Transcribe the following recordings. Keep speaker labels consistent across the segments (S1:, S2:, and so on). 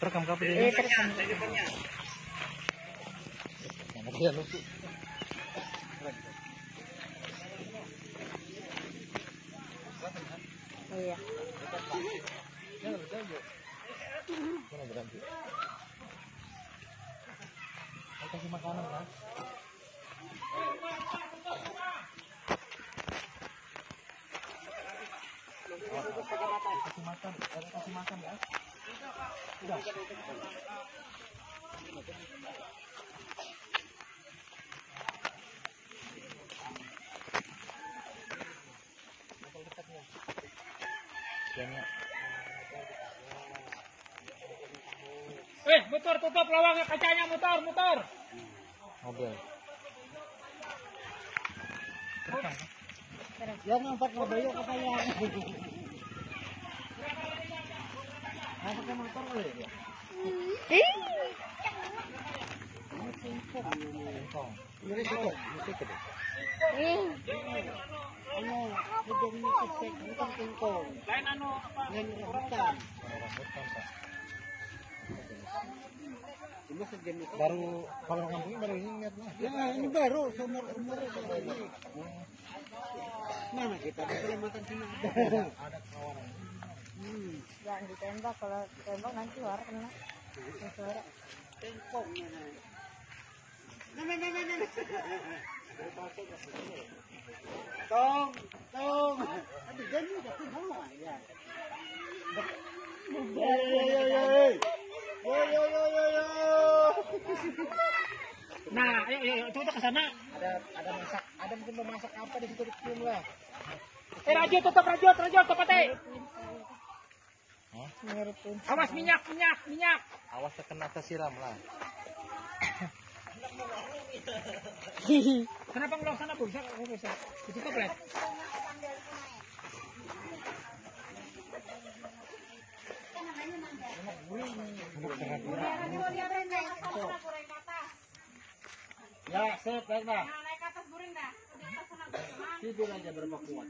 S1: Terekam kah
S2: Eh,
S1: videonya?
S2: terekam.
S1: Mana dia Mana berhenti? Mau kasih makanan kan? Kasih makan, eh, kasih makan ya. Udah. Jangan
S3: Eh, motor tutup lawangnya kacanya motor, motor.
S1: mobil.
S2: Yang empat mobil ke saya. Masuk ke motor kali ya?
S1: Singkong.
S2: Ini situ.
S1: Musik gede. Baru kalau baru ingat.
S2: Ya, ini baru. Umur ini. Mana kita? Sini.
S1: Ada.
S2: Hmm.
S4: Kalau ditembak nanti.
S2: Tingkong. Nah, nah, nah, nah, nah. Tong, tong. Aduh, jadi tapi mau ya. Yo yo yo yo. Yo yo yo yo yo.
S3: Nah, ayo, ayo, ayo, coba ke sana.
S2: Ada ada masak, ada mungkin mau masak apa di situ di film lah.
S3: Eh, rajut, tutup rajut, rajut, tutup eh.
S4: Miripin.
S3: Awas minyak, minyak, minyak.
S1: Awas terkena tersiram lah.
S3: Sana, Bu? Bisa, bisa. Ditutup, Les.
S2: Ya, set, baik dah. Tidur aja berapa kuat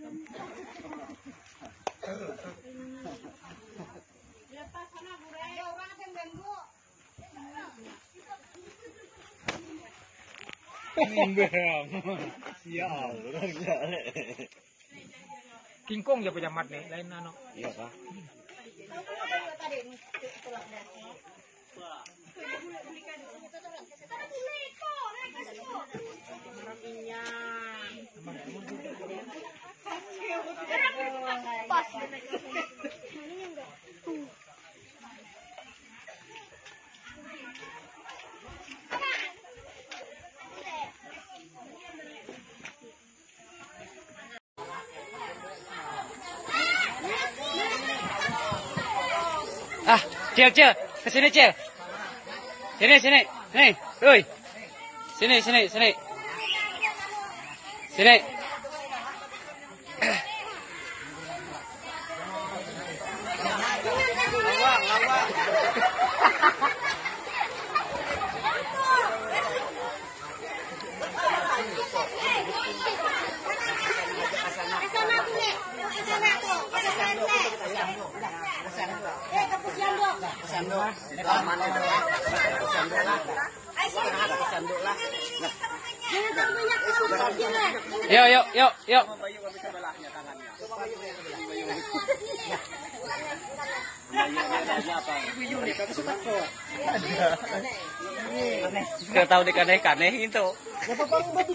S1: Ya Allah.
S3: Kingkong ya pejamat nih, lain ano.
S1: Iya pak.
S5: Ah, Cil, Cil, ke sini, Cil. Sini, sini, sini, Uy. Sini, sini, sini. Sini. Yuk, yuk, yuk, yuk. Gak tahu dikaneh-kaneh itu.
S2: Ya apa pang babi